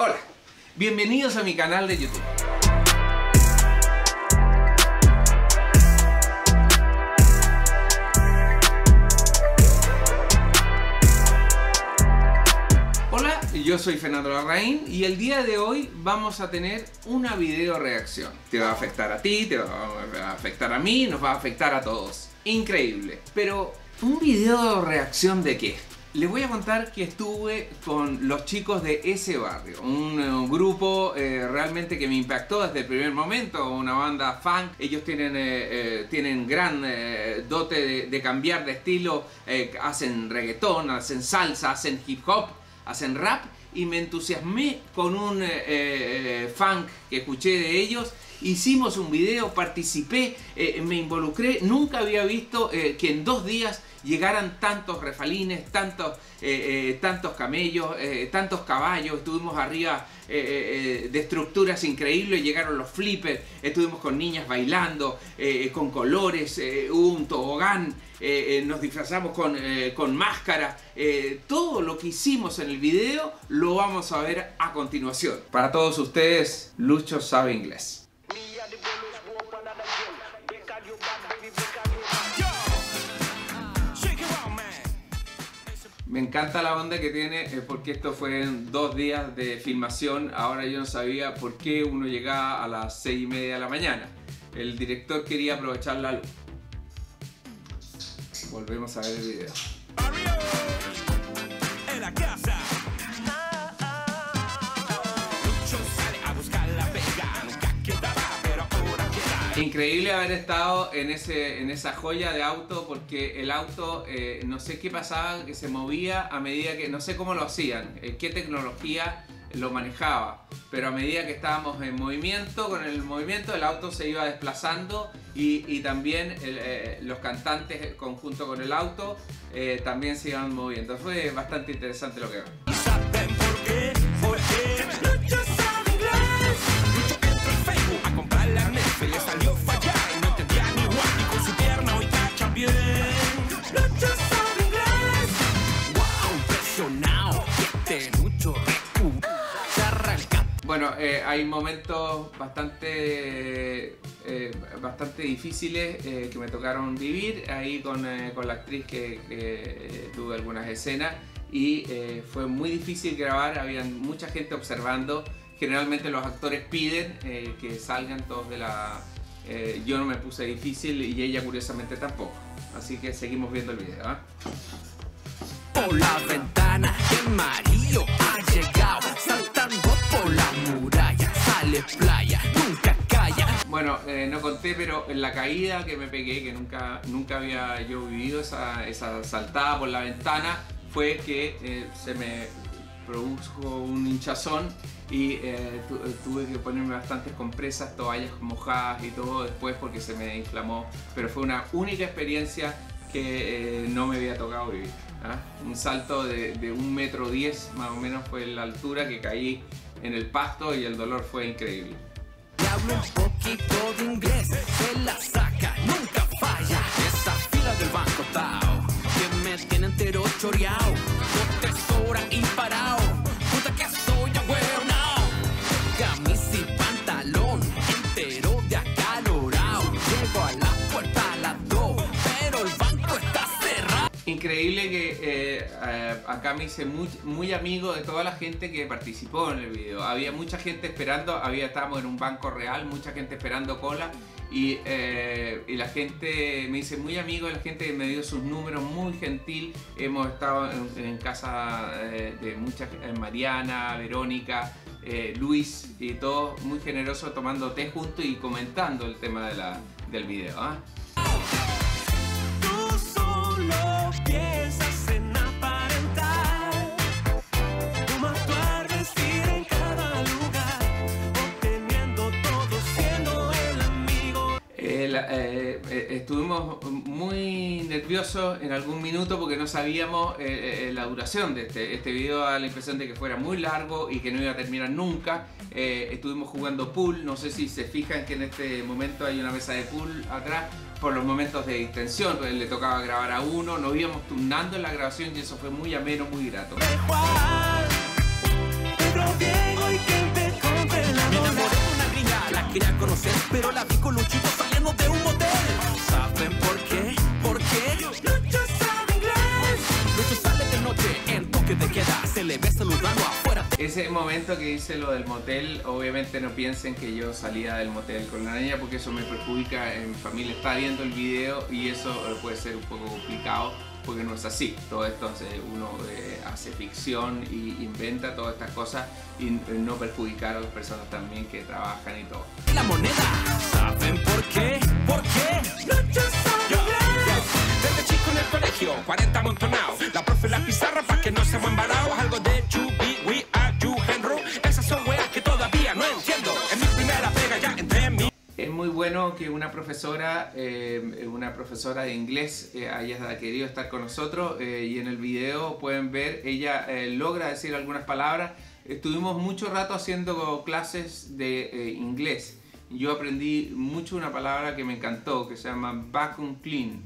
Hola, bienvenidos a mi canal de YouTube. Hola, yo soy Fernando Larraín y el día de hoy vamos a tener una video reacción. Te va a afectar a ti, te va a afectar a mí, nos va a afectar a todos. Increíble. Pero, ¿un video reacción de qué? Les voy a contar que estuve con los chicos de ese barrio, un, eh, grupo eh, realmente que me impactó desde el primer momento, una banda funk. Ellos tienen, eh, tienen gran dote de, cambiar de estilo, hacen reggaetón, hacen salsa, hacen hip hop, hacen rap y me entusiasmé con un funk que escuché de ellos. Hicimos un video, participé, eh, me involucré. Nunca había visto eh, que en dos días llegaran tantos refalines, tantos, eh, tantos camellos, tantos caballos. Estuvimos arriba de estructuras increíbles, llegaron los flippers, estuvimos con niñas bailando, con colores, hubo un tobogán, nos disfrazamos con, con máscara. todo lo que hicimos en el video lo vamos a ver a continuación. Para todos ustedes, Lucho sabe inglés. Me encanta la onda que tiene porque esto fue en dos días de filmación. Ahora yo no sabía por qué uno llegaba a las seis y media de la mañana. El director quería aprovechar la luz. Volvemos a ver el video. Increíble haber estado en, ese, en esa joya de auto porque el auto, eh, no sé qué pasaba, que se movía a medida que, no sé cómo lo hacían, eh, qué tecnología lo manejaba, pero a medida que estábamos en movimiento, con el movimiento el auto se iba desplazando y, y también eh, los cantantes conjunto con el auto también se iban moviendo. Fue bastante interesante lo que eh, hay momentos bastante, eh, bastante difíciles eh, que me tocaron vivir ahí con, eh, con la actriz que, tuve algunas escenas y fue muy difícil grabar, había mucha gente observando. Generalmente los actores piden que salgan todos de la... yo no me puse difícil y ella curiosamente tampoco. Así que seguimos viendo el video. ¿ah? por la ventana. El Mario ha llegado, saltando la muralla. Sale playa, nunca calla. Bueno, eh, no conté, pero en la caída que me pegué, que nunca, nunca había yo vivido esa, esa saltada por la ventana, fue que eh, se me produjo un hinchazón y eh, tuve que ponerme bastantes compresas, toallas mojadas y todo después porque se me inflamó. Pero fue una única experiencia que eh, no me había tocado vivir. ¿ah? Un salto de, de un metro diez más o menos fue la altura que caí en el pasto y el dolor fue increíble. Le hablo un poquito de inglés, se la saca, nunca falla. Esa fila del banco Tao, que me tiene entero choreado. Dos, tres horas y parado, Increíble que eh, acá me hice muy, muy amigo de toda la gente que participó en el video. Había mucha gente esperando, había, estábamos en un banco real, mucha gente esperando cola y, eh, la gente me hice muy amigo la gente que me dio sus números, muy gentil. Hemos estado en, casa eh, de muchas, eh, Mariana, Verónica, Luis y todos muy generosos tomando té juntos y comentando el tema del video. Eh, eh, estuvimos muy nerviosos en algún minuto porque no sabíamos eh, la duración de este. Este video da la impresión de que fuera muy largo y que no iba a terminar nunca. Estuvimos jugando pool, no sé si se fijan que en este momento hay una mesa de pool atrás por los momentos de distensión, pues le tocaba grabar a uno, nos íbamos turnando en la grabación y eso fue muy ameno, muy grato. Ese momento que hice lo del motel, obviamente no piensen que yo salía del motel con la niña porque eso me perjudica. En mi familia está viendo el video y eso puede ser un poco complicado porque no es así. Todo esto uno eh, hace ficción y inventa todas estas cosas y eh, no perjudicar a las personas también que trabajan y todo. La moneda, ¿saben por qué? ¿Por qué? Sabe inglés. Desde chico en el colegio, 40 amontonados. La profe la pizarra pa' que no se me embarao. Algo de to que una profesora, eh, una profesora de inglés eh, haya querido estar con nosotros eh, y en el video pueden ver, ella eh, logra decir algunas palabras. Estuvimos mucho rato haciendo clases de eh, inglés. Yo aprendí mucho una palabra que me encantó, que se llama vacuum clean.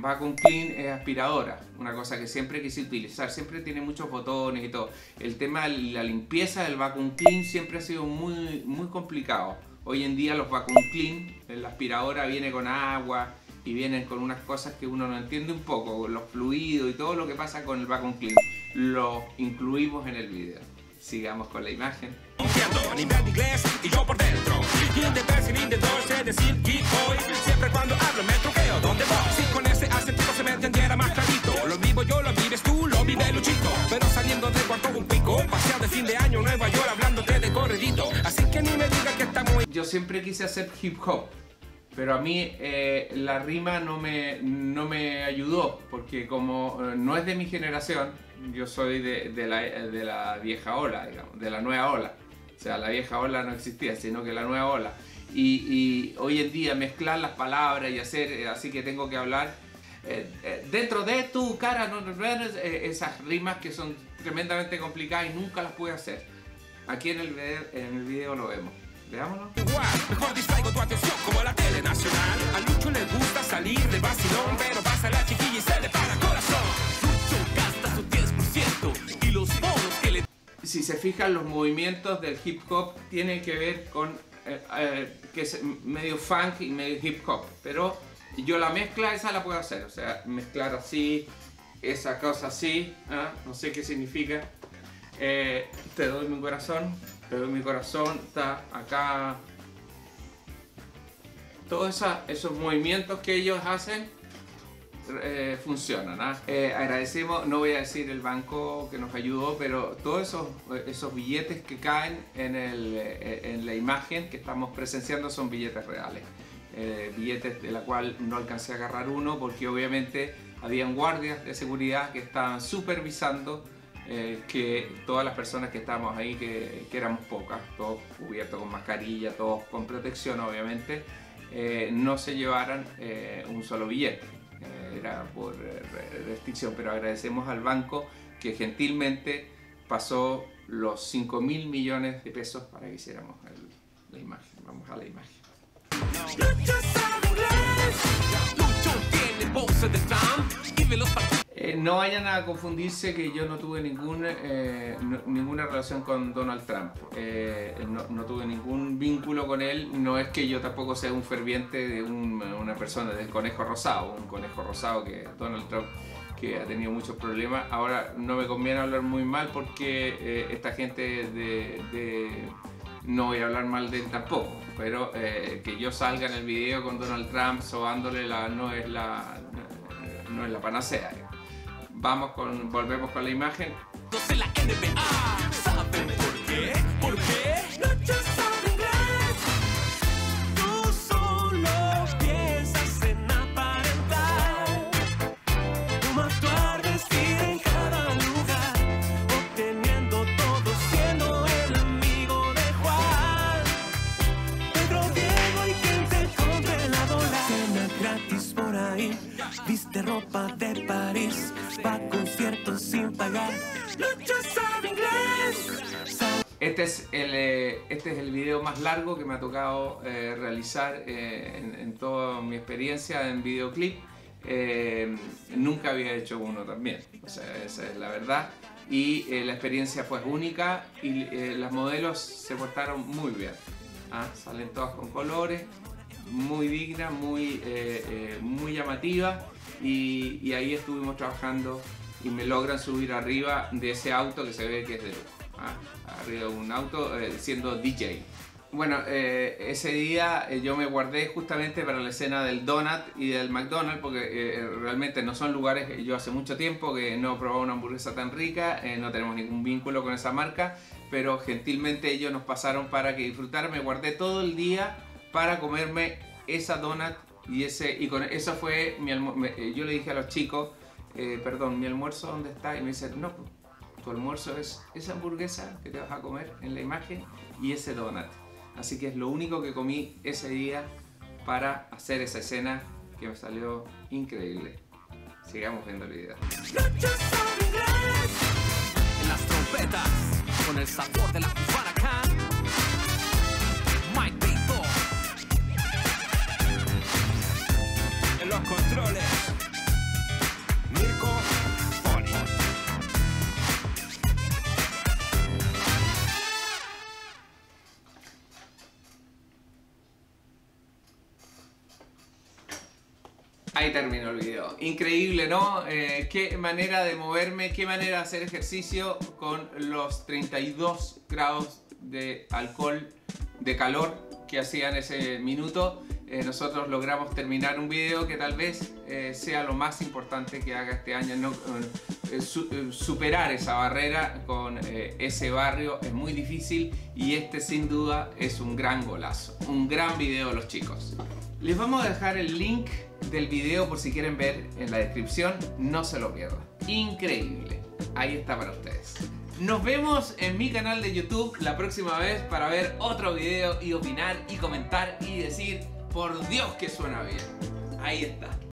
Vacuum Clean es aspiradora, una cosa que siempre quise utilizar, siempre tiene muchos botones y todo. El tema de la limpieza del Vacuum Clean siempre ha sido muy, muy complicado. Hoy en día los Vacuum Clean, la aspiradora viene con agua y vienen con unas cosas que uno no entiende un poco, los fluidos y todo lo que pasa con el Vacuum Clean. Lo incluimos en el video. Sigamos con la imagen. Entiendo, nivel de inglés y yo por dentro. In the best and in the door, sé decir geek boy. Siempre cuando hablo me truqueo, ¿dónde voy? Si con ese acento se me entendiera más clarito. Lo vivo yo, lo vives tú, lo vive Luchito. Pero saliendo de cuarto un pico, paseado de fin de año Nueva York hablándote de corredito. Así que ni me digas que estamos Yo siempre quise hacer hip hop, pero a mí eh, la rima no me, no me ayudó, porque como eh, no es de mi generación, yo soy de, de la, de la vieja ola, digamos, de la nueva ola. O sea, la vieja ola no existía, sino que la nueva ola. Y, y hoy en día mezclar las palabras y hacer, eh, así que tengo que hablar eh, eh, dentro de tu cara, no, no, no, eh, esas rimas que son tremendamente complicadas y nunca las pude hacer. Aquí en el en el video lo vemos. Veámoslo. Mejor distraigo tu atención como la tele nacional. A Lucho le gusta salir de vacilón, pero pasa la chiquilla y se le para corazón. Si se fijan, los movimientos del hip hop tienen que ver con eh, eh, que es medio funk y medio hip hop, pero yo la mezcla esa la puedo hacer, o sea, mezclar así, esa cosa así, ¿ah? no sé qué significa. Eh, te doy mi corazón, te doy mi corazón, está acá. Todos esos movimientos que ellos hacen eh, funcionan. ¿ah? Eh, agradecemos, no voy a decir el banco que nos ayudó, pero todos esos, esos billetes que caen en, el, eh, en la imagen que estamos presenciando son billetes reales. Eh, billetes de la cual no alcancé a agarrar uno porque obviamente habían guardias de seguridad que estaban supervisando eh, que todas las personas que estábamos ahí, que, que éramos pocas, todos cubiertos con mascarilla, todos con protección obviamente, eh, no se llevaran eh, un solo billete. Era por eh, re- restricción, pero agradecemos al banco que gentilmente pasó los 5 mil millones de pesos para que hiciéramos la imagen. Vamos a la imagen. Eh, no vayan a confundirse que yo no tuve eh, ninguna relación con Donald Trump. Eh, no, tuve ningún vínculo con él. No es que yo tampoco sea un ferviente de un- una persona del conejo rosado. Un conejo rosado que Donald Trump que ha tenido muchos problemas. Ahora no me conviene hablar muy mal porque esta gente de, No voy a hablar mal de él tampoco, pero que yo salga en el video con Donald Trump sobándole la... no es la... no es la panacea. Vamos con, volvemos con la imagen. Este es el video más largo que me ha tocado eh, realizar eh, en, toda mi experiencia en videoclip. Eh, nunca había hecho uno también, o sea, esa es la verdad. Y la experiencia fue única y las modelos se portaron muy bien. Ah, salen todas con colores, muy digna, muy, muy llamativa y, y ahí estuvimos trabajando y me logran subir arriba de ese auto que se ve que es de lujo. Arriba de un auto eh, siendo DJ. Bueno, eh, ese día eh, yo me guardé justamente para la escena del Donut y del McDonald's porque eh, realmente no son lugares que yo hace mucho tiempo que no he probado una hamburguesa tan rica, eh, no tenemos ningún vínculo con esa marca, pero gentilmente ellos nos pasaron para que disfrutara. Me guardé todo el día para comerme esa donut y ese y con eso fue mi eh, yo le dije a los chicos, eh, perdón, mi almuerzo dónde está y me dicen, no, almuerzo es esa hamburguesa que te vas a comer en la imagen y ese donut. Así que es lo único que comí ese día para hacer esa escena que me salió increíble. Sigamos viendo el video. Ahí terminó el video. Increíble, ¿no? Eh, qué manera de moverme, qué manera de hacer ejercicio con los 32 grados de alcohol, de calor que hacía en ese minuto. Eh, nosotros logramos terminar un video que tal vez eh, sea lo más importante que haga este año. ¿no? Eh, su- eh, superar esa barrera con eh, ese barrio es muy difícil y este sin duda es un gran golazo. Un gran video de los chicos. Les vamos a dejar el link del video por si quieren ver en la descripción. No se lo pierdan. Increíble. Ahí está para ustedes. Nos vemos en mi canal de YouTube la próxima vez para ver otro video y opinar y comentar y decir, por Dios que suena bien. Ahí está.